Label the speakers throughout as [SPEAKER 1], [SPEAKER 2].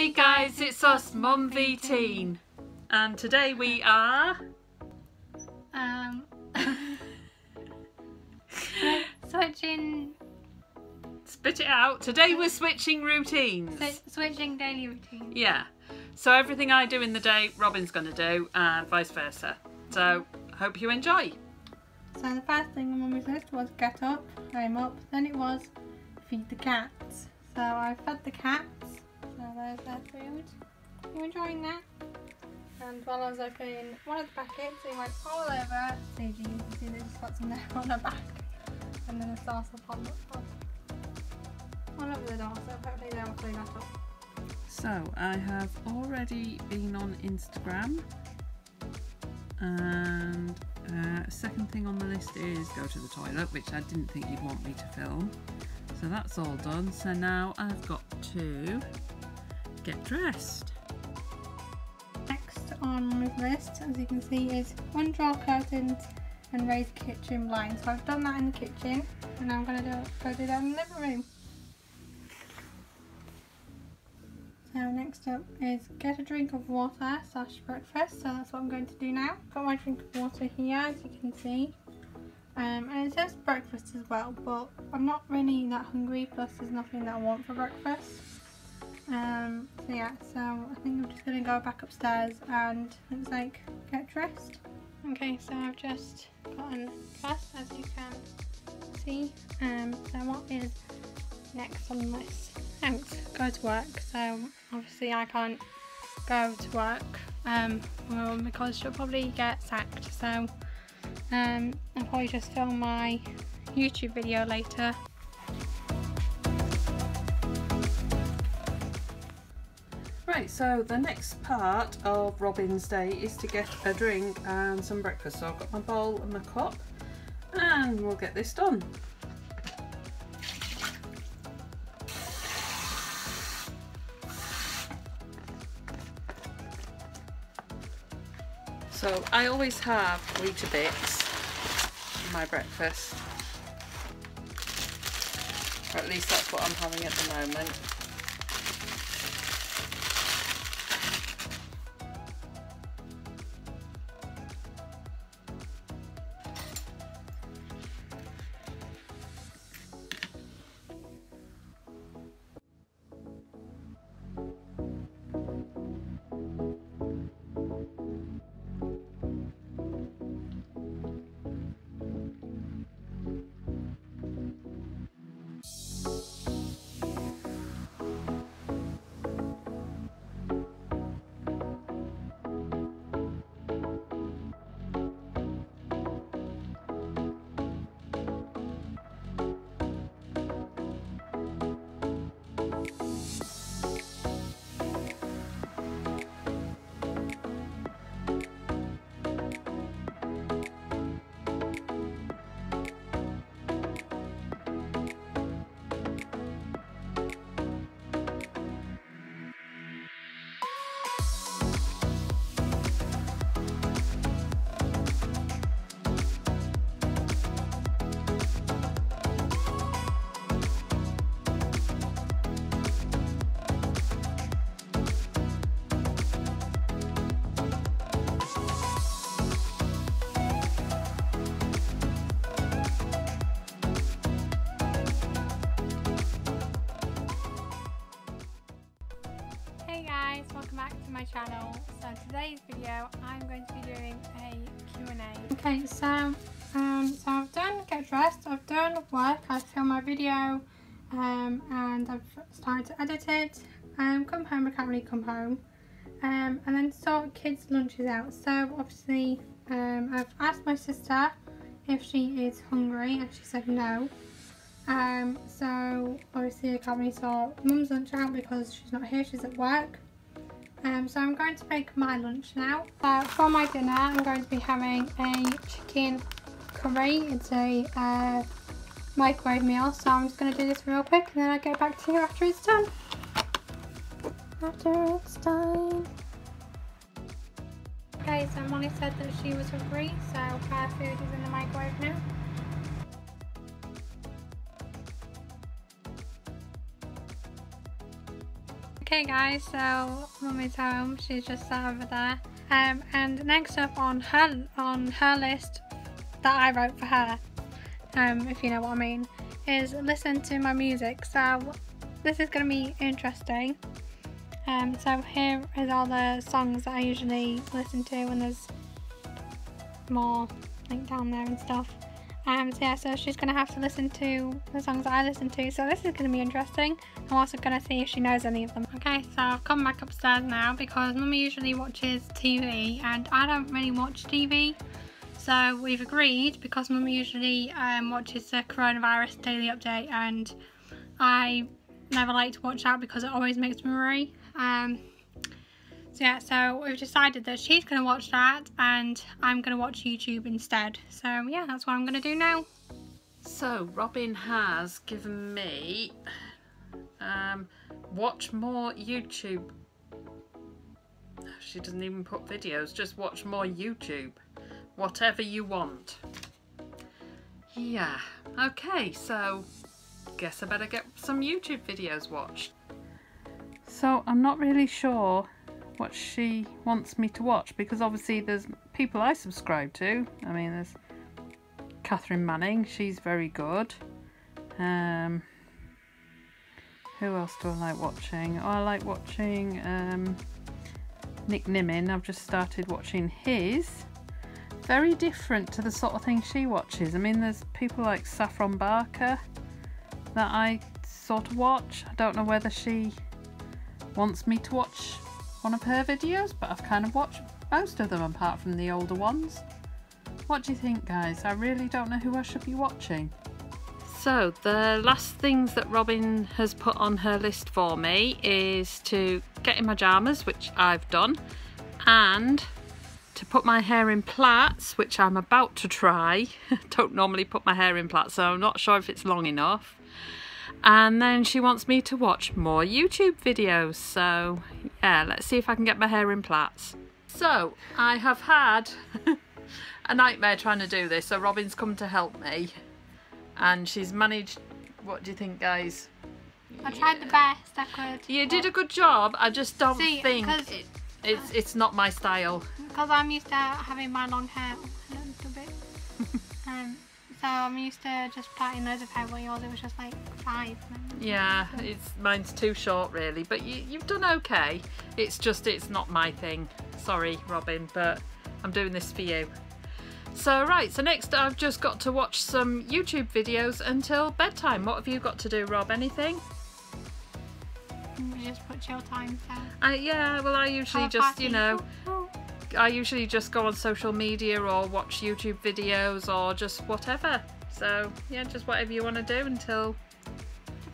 [SPEAKER 1] Hey guys, it's us, Mum v Teen, and today we are.
[SPEAKER 2] Um, switching,
[SPEAKER 1] Spit it out. Today we're switching routines.
[SPEAKER 2] swi- switching daily routines.
[SPEAKER 1] Yeah. So everything I do in the day, Robin's going to do, and vice versa. So hope you enjoy.
[SPEAKER 2] So the first thing on Mummy's list was get up, climb up. Then it was feed the cats. So I fed the cats. There's their food. You enjoying that? And while I was opening one of the packets, it went all over. So you can see there's spots on there on the back, and then a sauce upon the top. All over the door. So hopefully they will clean that up.
[SPEAKER 1] So I have already been on Instagram, and uh, second thing on the list is go to the toilet, which I didn't think you'd want me to film. So that's all done. So now I've got to get dressed.
[SPEAKER 2] Next on my list, as you can see, is undraw curtains and raise kitchen blinds. So I've done that in the kitchen, and I'm going to go do that in the living room. So next up is get a drink of water slash breakfast. So that's what I'm going to do now. Got my drink of water here, as you can see. Um, and it says breakfast as well, but I'm not really that hungry. Plus, there's nothing that I want for breakfast. Um, so yeah, so I think I'm just gonna go back upstairs and looks like get dressed. Okay, so I've just gotten dressed as you can see. Um, so what is next on the list? Out, go to work. So obviously I can't go to work um, well, because she'll probably get sacked. So um, I'll probably just film my YouTube video later
[SPEAKER 1] Right, so the next part of Robin's day is to get a drink and some breakfast. So I've got my bowl and my cup, and we'll get this done. So I always have Weetabix for my breakfast. Or at least that's what I'm having at the moment.
[SPEAKER 2] My channel. So today's video, I'm going to be doing a Q&A. Okay, so um, so I've done get dressed, I've done work, I've filmed my video, um, and I've started to edit it. Um, come home, I can't really come home, um, and then sort kids' lunches out. So obviously, um, I've asked my sister if she is hungry, and she said no. Um, so obviously I can't really sort mum's lunch out because she's not here, she's at work. Um, so I'm going to make my lunch now. Uh, for my dinner I'm going to be having a chicken curry. It's a uh, microwave meal so I'm just going to do this real quick and then I'll get back to you after it's done. After it's done. Okay, so Molly said that she was hungry so her food is in the microwave now. Okay guys, so mummy's home. She's just sat over there. Um, and next up on her on her list that I wrote for her, um, if you know what I mean, is listen to my music. So this is going to be interesting. Um, so here is all the songs that I usually listen to, and there's more like down there and stuff. Um, so yeah, so she's going to have to listen to the songs that I listen to. So this is going to be interesting. I'm also going to see if she knows any of them. Okay, so I've come back upstairs now because mummy usually watches TV and I don't really watch TV. So we've agreed because mummy usually um, watches the coronavirus daily update and I never like to watch that because it always makes me worry. Um, so yeah, so we've decided that she's going to watch that and I'm going to watch YouTube instead. So yeah, that's what I'm going to do now.
[SPEAKER 1] So Robin has given me um, watch more YouTube. She doesn't even put videos, just watch more YouTube. Whatever you want. Yeah, okay, so guess I better get some YouTube videos watched. So I'm not really sure what she wants me to watch because obviously there's people I subscribe to. I mean, there's Catherine Manning, she's very good. Um, who else do I like watching? Oh, I like watching um, Nick Nimmin. I've just started watching his. Very different to the sort of thing she watches. I mean, there's people like Saffron Barker that I sort of watch. I don't know whether she wants me to watch one of her videos, but I've kind of watched most of them apart from the older ones. What do you think, guys? I really don't know who I should be watching. So, the last things that Robin has put on her list for me is to get in my pyjamas, which I've done, and to put my hair in plaits, which I'm about to try. don't normally put my hair in plaits, so I'm not sure if it's long enough. And then she wants me to watch more YouTube videos, so yeah, let's see if I can get my hair in plaits. So, I have had a nightmare trying to do this, so Robin's come to help me and she's managed. What do you think, guys?
[SPEAKER 2] I tried the best I could.
[SPEAKER 1] You did a good job. I just don't
[SPEAKER 2] See,
[SPEAKER 1] think
[SPEAKER 2] 'cause-
[SPEAKER 1] it, it's it's not my style.
[SPEAKER 2] Because I'm used to having my long hair a little bit. um, so I'm used to just plaiting loads of hair while yours it was just like five.
[SPEAKER 1] Yeah, it's mine's too short really, but you, you've done okay. It's just it's not my thing. Sorry, Robin, but I'm doing this for you. So right, so next I've just got to watch some YouTube videos until bedtime. What have you got to do, Rob? Anything?
[SPEAKER 2] You just put chill time down.
[SPEAKER 1] Uh, yeah, well I usually just, you know. I usually just go on social media or watch YouTube videos or just whatever. So yeah, just whatever you want to do until.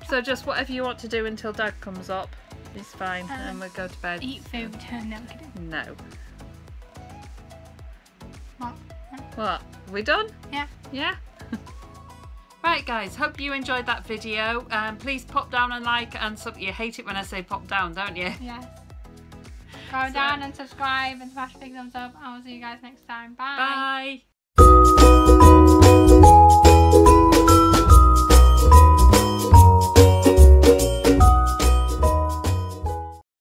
[SPEAKER 1] So just whatever you want to do until Dad comes up is fine, and
[SPEAKER 2] Um,
[SPEAKER 1] we'll go to bed.
[SPEAKER 2] Eat food. no.
[SPEAKER 1] No.
[SPEAKER 2] What?
[SPEAKER 1] What? We done?
[SPEAKER 2] Yeah.
[SPEAKER 1] Yeah. right, guys. Hope you enjoyed that video. Um, please pop down and like and sub. You hate it when I say pop down, don't you?
[SPEAKER 2] Yes. Go
[SPEAKER 1] So-
[SPEAKER 2] down and subscribe and smash big thumbs up. I will see you guys next time. Bye.
[SPEAKER 1] Bye.